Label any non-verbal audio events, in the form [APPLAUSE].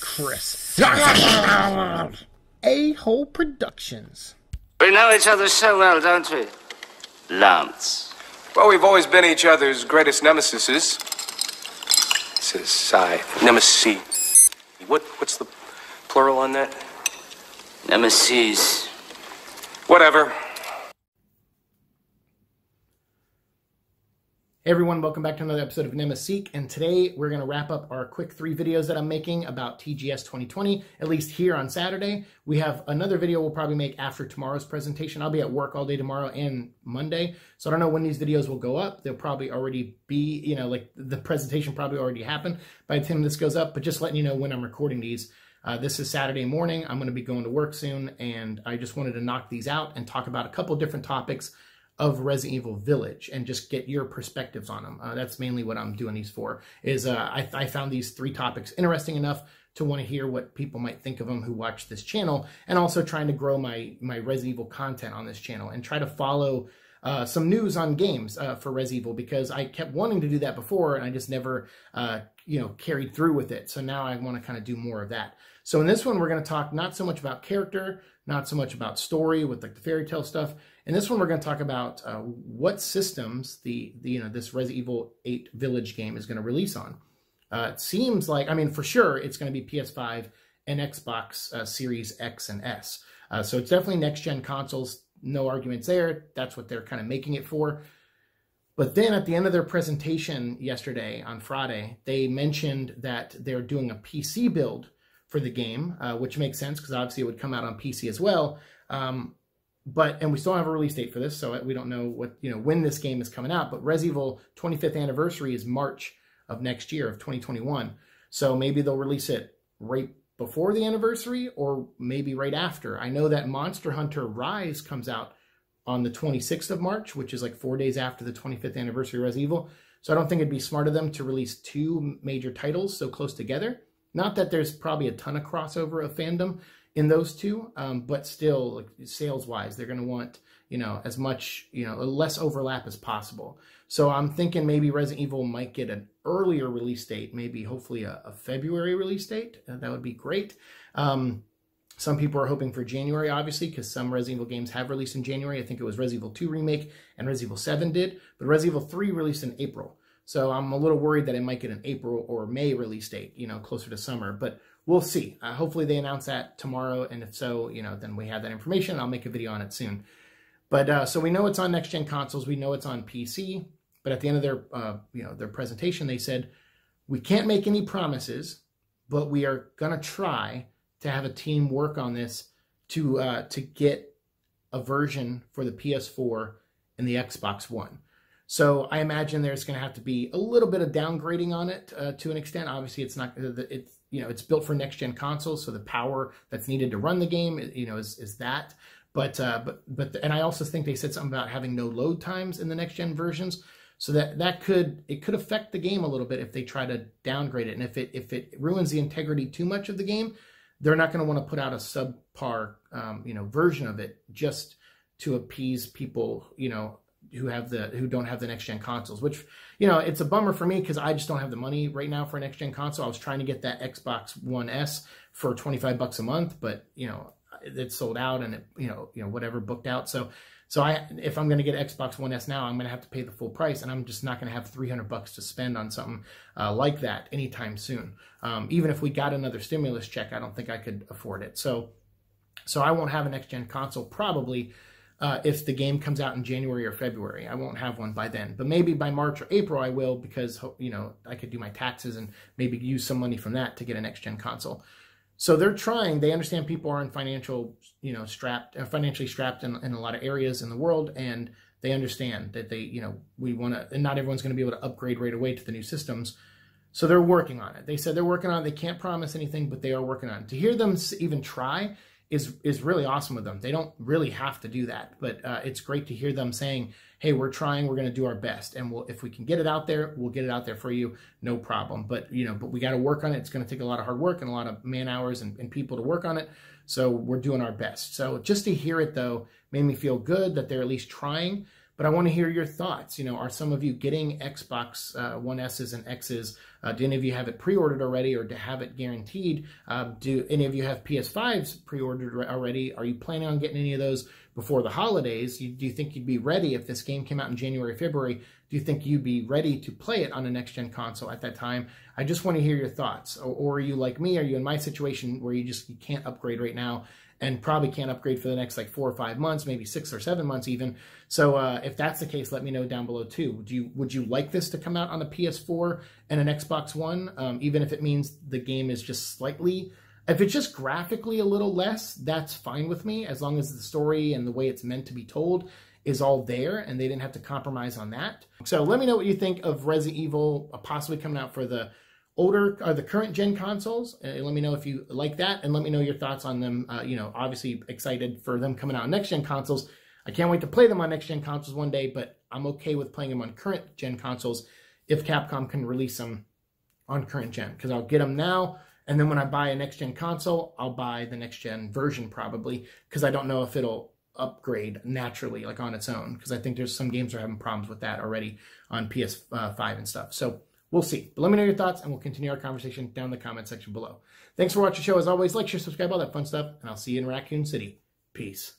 Chris. [LAUGHS] A-Hole Productions. We know each other so well, don't we? Lance. Well, we've always been each other's greatest nemesis. This is I. Nemesis. What? What's the plural on that? Nemesis. Whatever. Everyone, welcome back to another episode of Nemeseek, and today we're going to wrap up our quick three videos that I'm making about TGS 2020, at least here on Saturday. We have another video we'll probably make after tomorrow's presentation. I'll be at work all day tomorrow and Monday, so I don't know when these videos will go up. They'll probably already be, you know, like the presentation probably already happened by the time this goes up, but just letting you know when I'm recording these. Uh, this is Saturday morning. I'm going to be going to work soon, and I just wanted to knock these out and talk about a couple different topics of Resident Evil Village and just get your perspectives on them. Uh, that's mainly what I'm doing these for. Is uh, I, I found these three topics interesting enough to want to hear what people might think of them who watch this channel, and also trying to grow my my Resident Evil content on this channel and try to follow. Uh, some news on games uh, for Res Evil because I kept wanting to do that before and I just never, uh, you know, carried through with it. So now I want to kind of do more of that. So in this one, we're going to talk not so much about character, not so much about story with like the fairy tale stuff, in this one, we're going to talk about uh, what systems the, the, you know this Resident Evil 8 Village game is going to release on. Uh, it seems like, I mean, for sure, it's going to be PS5 and Xbox uh, Series X and S. Uh, so it's definitely next-gen consoles. No arguments there. That's what they're kind of making it for. But then at the end of their presentation yesterday on Friday, they mentioned that they're doing a PC build for the game, uh, which makes sense because obviously it would come out on PC as well. Um, but and we still have a release date for this, so we don't know what you know when this game is coming out. But Res Evil 25th anniversary is March of next year of 2021. So maybe they'll release it right before the anniversary or maybe right after. I know that Monster Hunter Rise comes out on the 26th of March, which is like four days after the 25th anniversary of Res Evil. So I don't think it'd be smart of them to release two major titles so close together. Not that there's probably a ton of crossover of fandom in those two, um, but still, like, sales wise, they're going to want you know as much you know less overlap as possible. So I'm thinking maybe Resident Evil might get an earlier release date, maybe hopefully a, a February release date. Uh, that would be great. Um, some people are hoping for January, obviously, because some Resident Evil games have released in January. I think it was Resident Evil 2 Remake and Resident Evil 7 did, but Resident Evil 3 released in April. So I'm a little worried that it might get an April or May release date, you know, closer to summer. But we'll see. Uh, hopefully they announce that tomorrow, and if so, you know, then we have that information. I'll make a video on it soon. But uh, so we know it's on next gen consoles. We know it's on PC. But at the end of their, uh, you know, their presentation, they said we can't make any promises, but we are gonna try to have a team work on this to uh, to get a version for the PS4 and the Xbox One. So I imagine there's going to have to be a little bit of downgrading on it uh, to an extent. Obviously, it's not it's you know, it's built for next gen consoles, so the power that's needed to run the game, you know, is is that. But uh, but but and I also think they said something about having no load times in the next gen versions, so that that could it could affect the game a little bit if they try to downgrade it, and if it if it ruins the integrity too much of the game, they're not going to want to put out a subpar um, you know version of it just to appease people you know who have the who don't have the next gen consoles which you know it's a bummer for me because i just don't have the money right now for a next gen console. I was trying to get that xbox one s for 25 bucks a month but you know it's sold out and it you know you know whatever booked out. So so i if i'm going to get xbox one s now i'm going to have to pay the full price and i'm just not going to have 300 bucks to spend on something uh, like that anytime soon. Um, even if we got another stimulus check i don't think i could afford it. So so i won't have a next gen console probably uh, if the game comes out in January or February. I won't have one by then, but maybe by March or April I will because you know I could do my taxes and maybe use some money from that to get a next gen console. So they're trying. They understand people are in financial, you know, strapped, uh, financially strapped in, in a lot of areas in the world, and they understand that they, you know, we want to, and not everyone's going to be able to upgrade right away to the new systems. So they're working on it. They said they're working on it. They can't promise anything, but they are working on it. To hear them even try is is really awesome with them. They don't really have to do that, but uh, it's great to hear them saying, "Hey, we're trying. We're going to do our best, and we'll if we can get it out there, we'll get it out there for you, no problem." But you know, but we got to work on it. It's going to take a lot of hard work and a lot of man hours and, and people to work on it. So we're doing our best. So just to hear it though made me feel good that they're at least trying. But I want to hear your thoughts. You know, are some of you getting Xbox uh, One S's and X's Uh, do any of you have it pre-ordered already, or to have it guaranteed? Um, do any of you have PS5s pre-ordered already? Are you planning on getting any of those before the holidays? You, do you think you'd be ready if this game came out in January, February? Do you think you'd be ready to play it on a next-gen console at that time? I just want to hear your thoughts. Or, or are you like me? Are you in my situation where you just you can't upgrade right now? And probably can't upgrade for the next like four or five months, maybe six or seven months even. So uh, if that's the case, let me know down below too. Do you would you like this to come out on a PS4 and an Xbox One, um, even if it means the game is just slightly if it's just graphically a little less, that's fine with me as long as the story and the way it's meant to be told is all there and they didn't have to compromise on that. So let me know what you think of Resident Evil possibly coming out for the older or uh, the current gen consoles. Uh, let me know if you like that, and let me know your thoughts on them. Uh, you know, obviously excited for them coming out on next gen consoles. I can't wait to play them on next gen consoles one day, but I'm okay with playing them on current gen consoles if Capcom can release them on current gen because I'll get them now. And then when I buy a next gen console, I'll buy the next gen version probably because I don't know if it'll upgrade naturally like on its own because I think there's some games are having problems with that already on PS5 and stuff. So We'll see. But let me know your thoughts, and we'll continue our conversation down in the comment section below. Thanks for watching the show. As always, like, share, subscribe, all that fun stuff, and I'll see you in Raccoon City. Peace.